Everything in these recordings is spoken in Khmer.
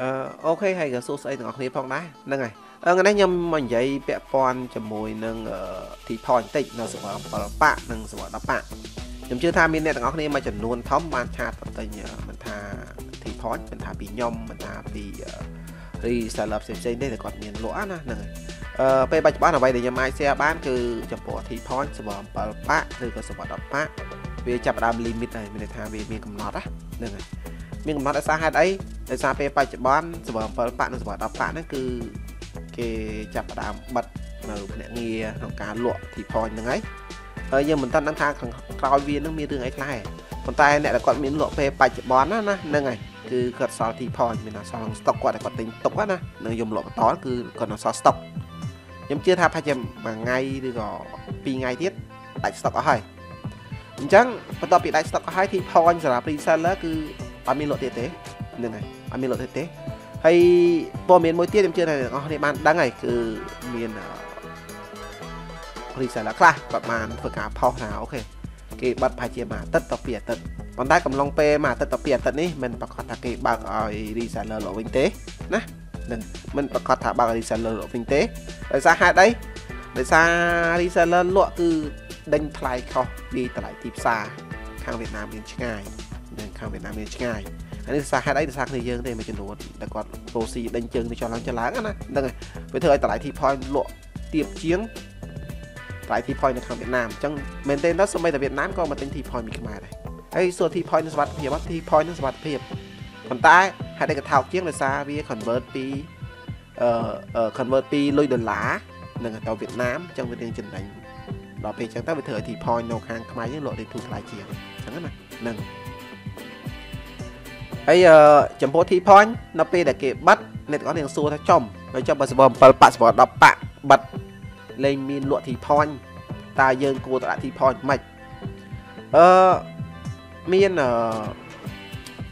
អឺអូខេហើយក៏សួស្តីទាំងអស់គ្នាផងដែរហ្នឹងហើយអឺថ្ងៃនេះខ្ញុំមកនិយាយពាក់ព័ន្ធជាមួយនឹងទីផបន្តិចនៅសម្រាប់7ប៉ាក់និងសម្រាប់10ប៉ាក់ខ្ញុំជឿថាមានអ្នកទាំងអស់គ្នាមួយចំនួនធំបានឆាតទៅទិញមិនថាទីផមិនថាពីខ្ញុំមិនថាពី reseller ផ្សេងៗទេតែគាត់មានលក់ណាហ្នឹងហើយអឺពេលបច្ចុប្បន្នអ្វីដែលខ្ញុំអាច share បានគឺចំពោះ T point សម្រាប់7ប៉ាក់ឬក៏សម្រាប់10ប៉ាក់វាចាប់ដើម limit ហើយមានន័យថាវាមានកំណត់ណាហ្នឹងហើយមានកំណត់ដោយសារហេតុអី ដោយសារពេលបច្ចុប្បន្នសម្រាប់7ប៉ាក់និងសម្រាប់10ប៉ាក់ហ្នឹងគឺគេចាប់ផ្ដើមបិទនៅភ្នាក់ងារក្នុងការលក់ T point ហ្នឹងហើយហើយយើងមិនទាន់ដឹងថាខាងក្រោយវានឹងមានរឿងអីខ្លះទេប៉ុន្តែអ្នកដែលគាត់មានលក់ពេលបច្ចុប្បន្នណាហ្នឹងហើយគឺគាត់សល់ T point មានសល់ក្នុង stock គាត់តែគាត់ទិញទុកណានឹងខ្ញុំលក់បន្តគឺគាត់នៅសល់ stock ខ្ញុំជឿថាប្រហែលជាមួយថ្ងៃឬក៏2ថ្ងៃទៀតដាច់ stock អស់ហើយអញ្ចឹងបន្ទាប់ពីដាច់ stock អស់ហើយ T point សម្រាប់ reseller គឺអត់មានលក់ទៀតទេ ហ្នឹងហើយអត់មានលក់ទៀតទេហើយព័ត៌មានមួយទៀតខ្ញុំជឿថាអ្នកនរគ្នាបានដឹងហើយគឺមាន reseller ខ្លះគាត់បានធ្វើការផុសថាអូខេគេបិទប្រហែលជាមួយអាទិត្យទៅពីអាទិត្យប៉ុន្តែកំឡុងពេលមួយអាទិត្យទៅពីអាទិត្យនេះមិនប្រកាសថាគេបើកឲ្យ reseller លក់វិញទេណានឹងមិនប្រកាសថាបើក reseller លក់វិញទេដោយសារហេតុអីដោយសារ reseller លក់គឺដេញថ្លៃខុសពីតម្លៃទីផ្សារខាងវៀតណាមមានឆ្ងាយនិងខាងវៀតណាមមានឆ្ងាយ ហើយនេះសារហេតុអីដោយសារគ្នាយើងទេមួយចំនួនតែគាត់ប្រូស៊ីដេញជើងទៅចុះឡើងចុះឡើងណាហ្នឹងហើយវាធ្វើឲ្យតម្លៃ T point លក់ទៀបជាងតម្លៃ T point នៅខាងវៀតណាមអញ្ចឹងមែនទេដល់សម័យតែវៀតណាមក៏មកទិញ T point ពីខ្មែរដែរហើយសួរ T point នឹងសុវត្ថិភាពអត់ T point នឹងសុវត្ថិភាពប៉ុន្តែហេតុអីក៏ថោកជាងដោយសារវា convert ពីអឺ convert ពីលុយដុល្លារនឹងទៅវៀតណាមអញ្ចឹងវារៀងចំណេញដល់ពេលអញ្ចឹងទៅវាធ្វើឲ្យ T point នៅខាងខ្មែរយើងលក់រៀងធូរថ្លៃជាងអញ្ចឹងណាហ្នឹង ហើយចំពោះ T point នៅពេលដែលគេបិទអ្នកទាំងអស់នឹងសួរថាចំហើយចុះបើសម្ប7ប៉ាក់សម្ប10ប៉ាក់បិទលែងមានលក់ T point តើយើងគួរទៅដាក់ T point មិនអឺមានអឺ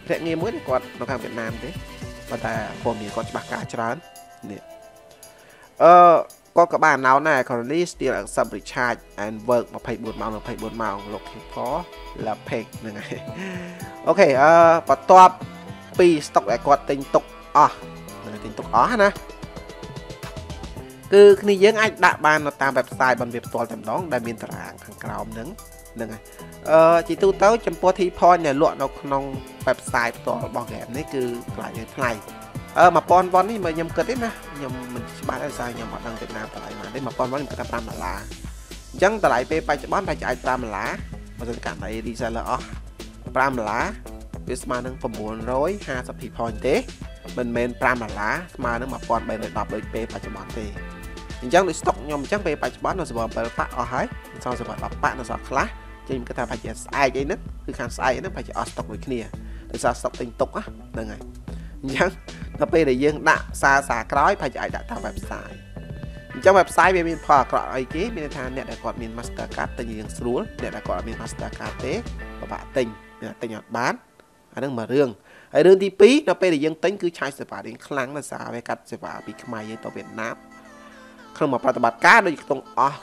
ភ្នាក់ងារមួយគាត់នៅខាងវៀតណាមទេប៉ុន្តែព័ត៌មានគាត់ច្បាស់ការច្រើននេះអឺ គាត់ក៏បាន announce ដែរ currently still accept recharge and work 24ម៉ោង24ម៉ោង looking for la peg ហ្នឹងហើយអូខេអឺបន្ទាប់ពី stock ដែលគាត់ទិញទុកអស់នឹងទិញទុកអស់ណាគឺគ្នាយើងអាចដាក់បាននៅតាម website បានវាផ្ទាល់តែម្ដងដែលមានតារាងខាងក្រោមហ្នឹងហ្នឹងហើយអឺជាទូទៅចំពោះ T point ដែលលក់នៅក្នុង website ផ្ទាល់របស់ game នេះគឺថ្លៃថ្លៃ អឺ1000វ៉ុននេះមកខ្ញុំគិតទេណាខ្ញុំមិនច្បាស់ទេសារខ្ញុំអត់ដឹងវៀតណាមតម្លៃប៉ុន្មានទេ1000វ៉ុនខ្ញុំគិតថា5ដុល្លារអញ្ចឹងតម្លៃពេលបច្ចុប្បន្នតែអាច5ដុល្លារបើសិនករណី reseller អស់5ដុល្លារវាស្មើនឹង950 P point ទេមិនមែន5ដុល្លារស្មើនឹង1310ដូចពេលបច្ចុប្បន្នទេអញ្ចឹងដូច stock ខ្ញុំអញ្ចឹងពេលបច្ចុប្បន្ននៅសម្រាប់7ប៉ាក់អស់ហើយសល់សម្រាប់10ប៉ាក់នៅសល់ខ្លះចេញខ្ញុំគិតថាប្រហែលជាស្អែកអីហ្នឹងគឺខាងស្អែកហ្នឹងប្រហែលជាអស់ stock ដូចគ្នាដោយសារ stock ទិញទុកហ្នឹងហើយ អញ្ចឹងដល់ពេលដែលយើងដាក់សារសារក្រោយប្រហែលជាអាចដាក់តាម website អញ្ចឹង website វាមានផលអាក្រក់អីគេមានន័យថាអ្នកដែលគាត់មាន Master Card ទិញរឿងស្រួលអ្នកដែលគាត់អត់មាន Master Card ទេពិបាកទិញអ្នកទិញអត់បានអាហ្នឹងមួយរឿងហើយរឿងទី2ដល់ពេលដែលយើងទិញគឺឆាយសេវារៀងខ្លាំងដោយសារវាកាត់សេវាពីខ្មែរយើងទៅវៀតណាមក្នុងមួយប្រតិបត្តិការដូចខ្ទង់អស់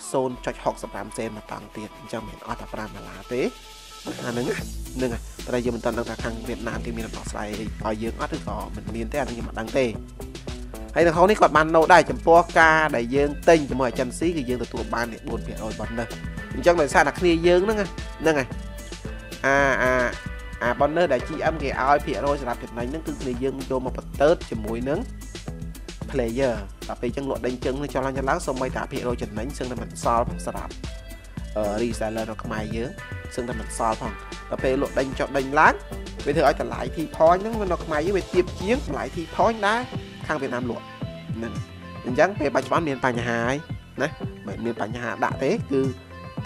0.65សេនមកតង់ទៀតអញ្ចឹងមិនអស់តែ5ដុល្លារទេ អាហ្នឹងហ្នឹងតែយើងមិនទាន់ដឹងថាខាងវៀតណាមគេមានដំណោះស្រាយឲ្យយើងអត់ឬក៏មិនមានទេអាហ្នឹងខ្ញុំមិនដឹងទេហើយនៅក្នុងនេះគាត់បានណូដែរចំពោះការដែលយើងទិញជាមួយ agency គឺយើងទទួលបាន4%ប៉ុណ្ណឹងអញ្ចឹងដោយសារតែគ្នាយើងហ្នឹងហ្នឹងហើយអាអាអា bonus ដែល GM គេឲ្យភាគរយសម្រាប់ចំណេញហ្នឹងគឺគ្នាយើងយកមកបន្ទើតជាមួយនឹង player ដល់ពេលអញ្ចឹងលក់ដេញជើងនឹងចុះឡើងចុះឡើងសូម្បីតែភាគរយចំណេញសឹងតែមិនសល់ផងសម្រាប់ reseller នៅខ្មែរយើង សឹងតែមិនសល់ផងដល់ពេលលក់ដេញចុះដេញឡើងវាធ្វើឲ្យតម្លៃ T point ហ្នឹងនៅខ្មែរយើងវាទាបជាងតម្លៃ T point ដែរខាងវៀតណាមលក់ហ្នឹងអញ្ចឹងពេលបច្ចុប្បន្នមានបញ្ហាហើយណាមិនមានបញ្ហាដាក់ទេគឺ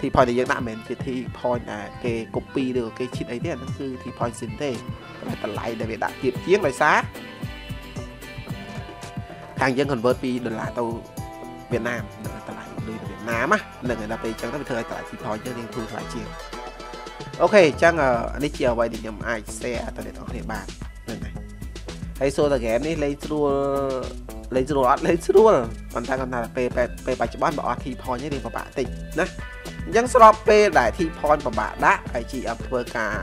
T point ដែលយើងដាក់មិនមែនជា T point ដែលគេ copy ឬគេ cheat អីទេអាហ្នឹងគឺ T point sin ទេតែតម្លៃដែលវាដាក់ទាបជាងដោយសារខាងយើង convert ពីដុល្លារទៅវៀតណាមតម្លៃលុយទៅវៀតណាមហ្នឹងហើយដល់ពេលអញ្ចឹងទៅវាធ្វើឲ្យតម្លៃ T point យើងរៀងធូរថ្លៃជាង អូខេអញ្ចឹងនេះជាអ្វីដែលខ្ញុំអាច share ទៅអ្នកនរគ្នាបានហ្នឹងហើយហើយសូតាហ្គេមនេះលេងស្រួលលេងស្រួលអត់លេងស្រួលប៉ុន្តែគាត់ថាពេលពេលបច្ចុប្បន្នបើអត់ T point ទេរៀងពិបាកតិចណាអញ្ចឹងស្របពេលដែល T point ពិបាកដាក់ហើយ GM ធ្វើការ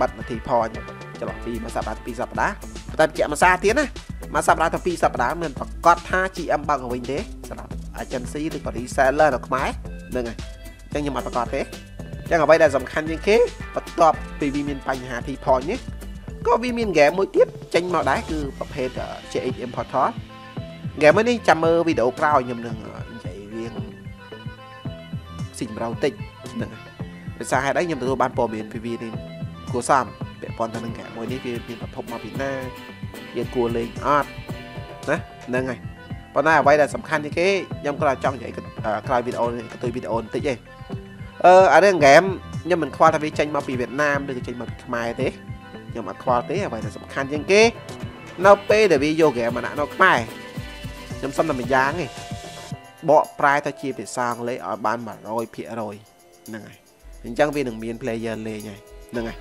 បិទ T point ចន្លោះពីមួយសប្តាហ៍ពីរសប្តាហ៍តែបញ្ជាក់មួយសារទៀតណាមួយសប្តាហ៍ទៅពីរសប្តាហ៍មិនប្រកាសថា GM បើកមកវិញទេសម្រាប់ agency ឬក៏ reseller នៅខ្មែរហ្នឹងហើយអញ្ចឹងខ្ញុំអត់ប្រកាសទេអញ្ចឹងអ្វីដែលសំខាន់ជាងគេបន្ទាប់ពីវាមានបញ្ហា T point នេះក៏វាមាន game មួយទៀតចេញមកដែរគឺប្រភេទ JHM Portal game នេះចាំមើលវីដេអូក្រោយខ្ញុំនឹងនិយាយរៀងស៊ីចម្រៅតិចហ្នឹងហើយដោយសារហេតុអីខ្ញុំទទួលបានព័ត៌មានពីវានេះគួរសមពាក់ព័ន្ធទៅនឹង game មួយនេះវាមានប្រភពមកពីណាយើងគួរលេងអត់ណាហ្នឹងហើយប៉ុន្តែអ្វីដែលសំខាន់ជាងគេខ្ញុំគាត់ចង់និយាយក្រោយវីដេអូនេះកន្ទុយវីដេអូបន្តិចឯង អឺអារឿងហ្គេមខ្ញុំមិនខ្វល់ថាវាចេញមកពីវៀតណាមឬក៏ចេញមកពីខ្មែរទេខ្ញុំអត់ខ្វល់ទេអ្វីដែលសំខាន់ជាងគេនៅពេលដែលវាយកហ្គេមមកដាក់នៅខ្មែរខ្ញុំសុំតែម្យ៉ាងឯងបកប្រែទៅជាភាសាអង់គ្លេសឲ្យបាន100%ហ្នឹងហើយអញ្ចឹងវានឹងមាន player លេងហើយហ្នឹងហើយ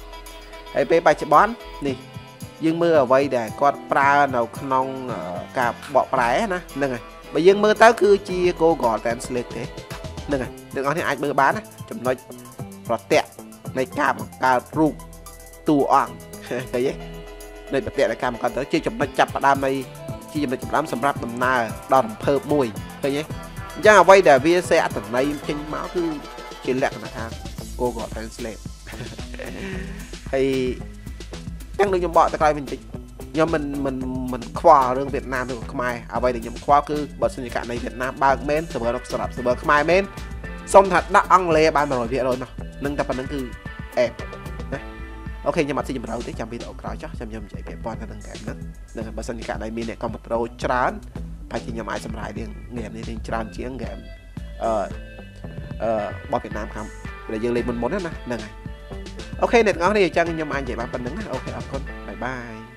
ហើយពេលបច្ចុប្បន្ននេះយើងមើលអ្វីដែលគាត់ប្រើនៅក្នុងការបកប្រែណាហ្នឹងហើយបើយើងមើលទៅគឺជា Google Translate ទេ ហ្នឹងហើយអ្នកនរអាចមើលបានណាចំណុចប្រតិកនៃការបង្កើតរូបតួអង្គឃើញទេនៃប្រតិនៃការបង្កើតទៅជាចំណុចចាប់ផ្ដើមនៃជាចំណុចចាប់ផ្ដើមសម្រាប់ដំណើរដល់រំភើបមួយឃើញទេអញ្ចឹងអ្វីដែលវាសេអត្តន័យចេញមកគឺជាលក្ខណៈថា Google Translate ហើយចឹងដូចខ្ញុំបកទៅក្រោយវិញបន្តិច ខ្ញុំមិនមិនមិនខ្វល់រឿងវៀតណាមឬខ្មែរអ្វីដែលខ្ញុំខ្វល់គឺបើសិនជាករណីវៀតណាមបើកមែន server សម្រាប់ server ខ្មែរមែនសុំថាដាក់អង់គ្លេសបាន100%នោះនឹងតែប៉ុណ្ណឹងគឺអេបណា OK ខ្ញុំអត់ស៊ីជម្រៅទេចាំវីដេអូក្រោយចុះចាំខ្ញុំនិយាយពាក់ព័ន្ធទៅនឹងហ្គេមហ្នឹងនឹងបើសិនជាករណីមានអ្នកគាំទ្រច្រើនប្រហែលជាខ្ញុំអាចសម្រាយរឿងហ្គេមនេះច្រើនជាងហ្គេមអឺអឺរបស់វៀតណាមខាងដែលយើងលេងមុនមុនណាហ្នឹងហើយ OK អ្នកទាំងអស់នេះអញ្ចឹងខ្ញុំអាចនិយាយបានប៉ុណ្ណឹងណា OK អរគុណ bye bye